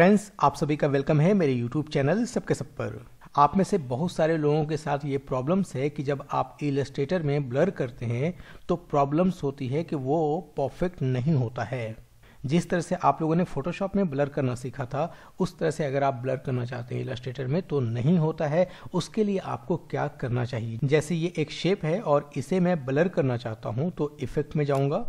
Friends आप सभी का वेलकम है मेरे यूट्यूब चैनल सबके सब पर। आप में से बहुत सारे लोगों के साथ ये प्रॉब्लम्स है कि जब आप इलस्ट्रेटर में ब्लर करते हैं तो प्रॉब्लम्स होती है कि वो परफेक्ट नहीं होता है। जिस तरह से आप लोगों ने फोटोशॉप में ब्लर करना सीखा था, उस तरह से अगर आप ब्लर करना चाहते हैं इलस्ट्रेटर में तो नहीं होता है। उसके लिए आपको क्या करना चाहिए? जैसे ये एक शेप है और इसे मैं ब्लर करना चाहता हूँ तो इफ़ेक्ट में जाऊँगा।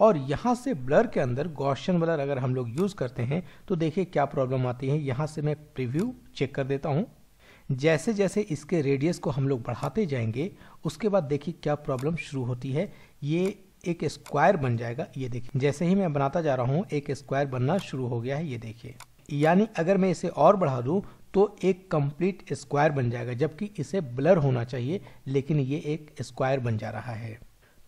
और यहाँ से ब्लर के अंदर गॉशन ब्लर अगर हम लोग यूज़ करते हैं तो देखिए क्या प्रॉब्लम आती है। यहाँ से मैं प्रीव्यू चेक कर देता हूँ। जैसे जैसे इसके रेडियस को हम लोग बढ़ाते जाएँगे, उसके बाद देखिए क्या प्रॉब्लम शुरू होती है। ये एक स्क्वायर बन जाएगा, ये देखिए। जैसे ही मैं बनाता जा रहा हूँ, एक स्क्वायर बनना शुरू हो गया है, ये देखिए। यानी अगर मैं इसे और बढ़ा दूँ तो एक कंप्लीट स्क्वायर बन जाएगा, जबकि इसे ब्लर होना चाहिए, लेकिन ये एक स्क्वायर बन जा रहा है।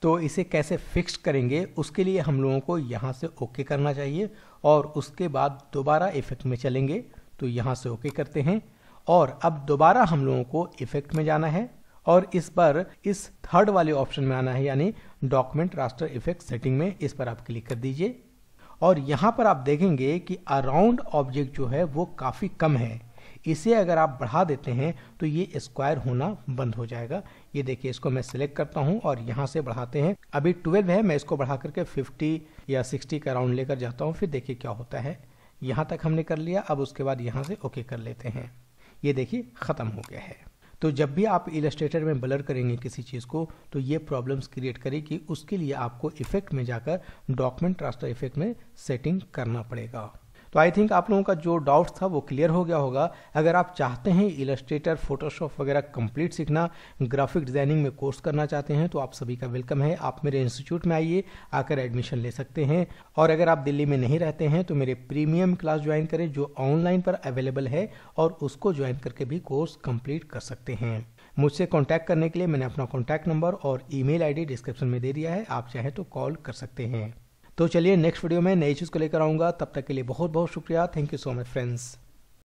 तो इसे कैसे फिक्स करेंगे, उसके लिए हम लोगों को यहाँ से ओके करना चाहिए और उसके बाद दोबारा इफ़ेक्ट में चलेंगे तो यहाँ से ओके करते हैं। और अब दोबारा हम लोगों को इफ़ेक्ट में जाना है और इस पर इस थर्ड वाले ऑप्शन में आना है, यानी डॉक्यूमेंट रास्टर इफ़ेक्ट सेटिंग में इस पर आप क्लिक कर दीजिए। और यहाँ पर आप देखेंगे कि अराउंड ऑब्जेक्ट जो है वो काफ़ी कम है। इसे अगर आप बढ़ा देते हैं तो ये स्क्वायर होना बंद हो जाएगा। ये देखिए, इसको मैं सिलेक्ट करता हूँ और यहाँ से बढ़ाते हैं। अभी 12 है, मैं इसको बढ़ा करके 50 या 60 का राउंड लेकर जाता हूँ, फिर देखिए क्या होता है। यहाँ तक हमने कर लिया, अब उसके बाद यहाँ से ओके कर लेते हैं। ये देखिए, ख़त्म हो गया है। तो जब भी आप इलस्ट्रेटर में ब्लर करेंगे किसी चीज़ को तो ये प्रॉब्लम्स क्रिएट करेगी। उसके लिए आपको इफ़ेक्ट में जाकर डॉक्यूमेंट ट्रांसफ़र इफ़ेक्ट में सेटिंग करना पड़ेगा। तो आई थिंक आप लोगों का जो डाउट था वो क्लियर हो गया होगा। अगर आप चाहते हैं इलस्ट्रेटर फोटोशॉप वगैरह कंप्लीट सीखना ग्राफिक डिज़ाइनिंग में कोर्स करना चाहते हैं तो आप सभी का वेलकम है। आप मेरे इंस्टीट्यूट में आइए, आकर एडमिशन ले सकते हैं। और अगर आप दिल्ली में नहीं रहते हैं तो मेरे प्रीमियम क्लास ज्वाइन करें, जो ऑनलाइन पर अवेलेबल है, और उसको ज्वाइन करके भी कोर्स कंप्लीट कर सकते हैं। मुझसे कांटेक्ट करने के लिए मैंने अपना कांटेक्ट नंबर और ईमेल आईडी डिस्क्रिप्शन में दे दिया है। आप चाहें तो कॉल कर सकते हैं। तो चलिए नेक्स्ट वीडियो में नई चीज़ को लेकर आऊँगा। तब तक के लिए बहुत बहुत शुक्रिया। Thank you so much friends